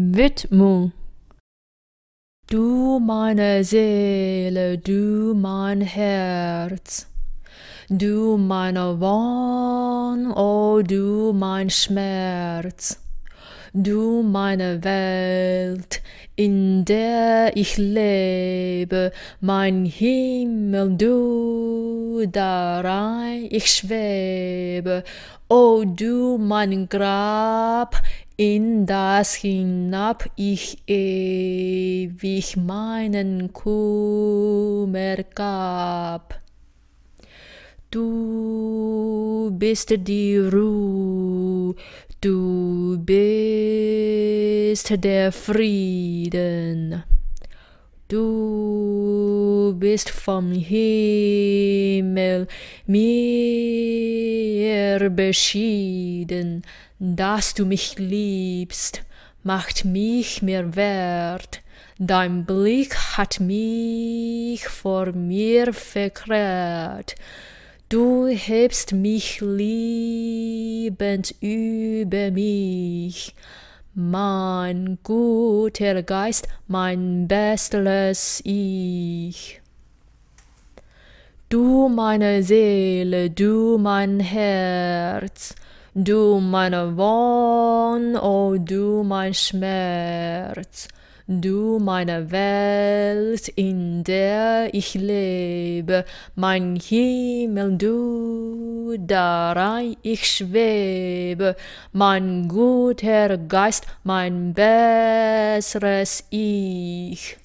Widmung. Du meine Seele, du mein Herz, du meine Wahn, oh du mein Schmerz, du meine Welt, in der ich lebe, mein Himmel, du darein ich schwebe, oh du mein Grab, in das hinab ich ewig meinen Kummer gab. Du bist die Ruhe, du bist der Frieden. Du bist vom Himmel mir beschieden, dass du mich liebst, macht mich mir wert. Dein Blick hat mich vor mir verkehrt. Du hebst mich liebend über mich. Mein guter Geist, mein bestes Ich. Du meine Seele, du mein Herz, Du meine Wahn, oh du mein Schmerz, du meine Welt, in der ich lebe, mein Himmel, du, darein ich schwebe, mein guter Geist, mein besseres Ich.